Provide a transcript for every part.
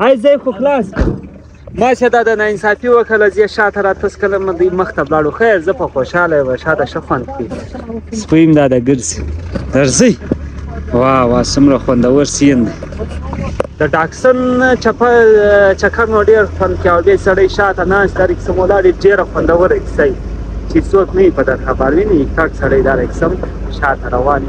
هاي زي خو خلاص ماشه دا د ناانصافي وکړه زه شاته را تس کله مې دی مخ ته بلاړو خیر زه په خوشاله و شاته شفن کی سپیم دا د ګرځي درځي وا وا سمره خوندور سین دی د ډاکسن چپه چکر نو ډیر خوند کې او به سړی شاته نه سترګ سمولا ډیر خوندور ایکسای چې څوک نه په در خبر وي نه کاک سړی دار ایکسم شاته روان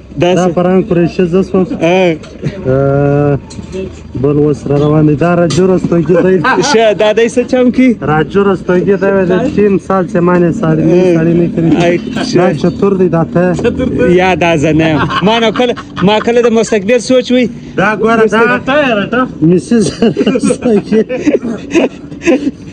دا دا پران قریشی زه سوم اه، اه، بل وس را روان دی دا راجو رستوګی دی شه دا دای څه چم کی راجو رستوګی دی وی د تین سال چې معنی ساری نه ساری نه کړی ای، دا شه. چتور دی دا ته یا دا زنه ما نو کله ما کله د مستقبل سوچ وی دا ګوره دا میسز رستوګی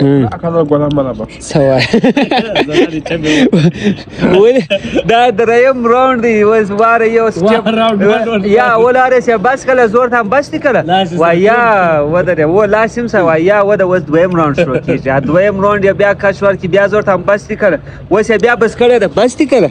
اکاله ګلان بلا بخش سوای ولې دا دریم راوند دی وس واره یو سټپ یا ولاره سه بس کله زور ته بس دی کله وا یا ودره و لاسم سه وا یا ود وس دویم راوند شروع کیږي دویم راوند بیا کښور کې بیا زور ته بس دی کله وس بیا بس کړه بس دی کله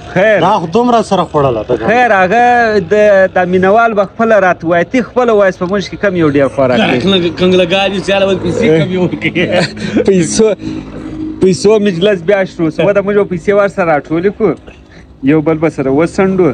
خیر دا خو دومره سره خوړله ده خیر هغه د د مینوال به خپل رات وای تی خپل وایس په موږ کې کم یو ډیر خوراک دی کنګلګاجو چاله ول پیسې کم یو کې پیسو پیسو مجلس بیا شروع سو دا موږ پیسې ور سره ټول کو یو بل به سره وسندو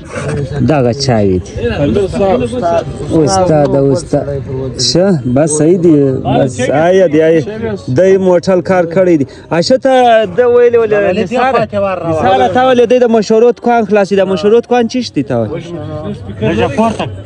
دغه چاوي دي استاد استاد شه بس صحیح دي بس آیا دی آیا د موټل کار کړی دي اشته د ویل ول نثار نثار تا ول د مشورت کوان خلاصي د مشورت کوان چشتي تا ول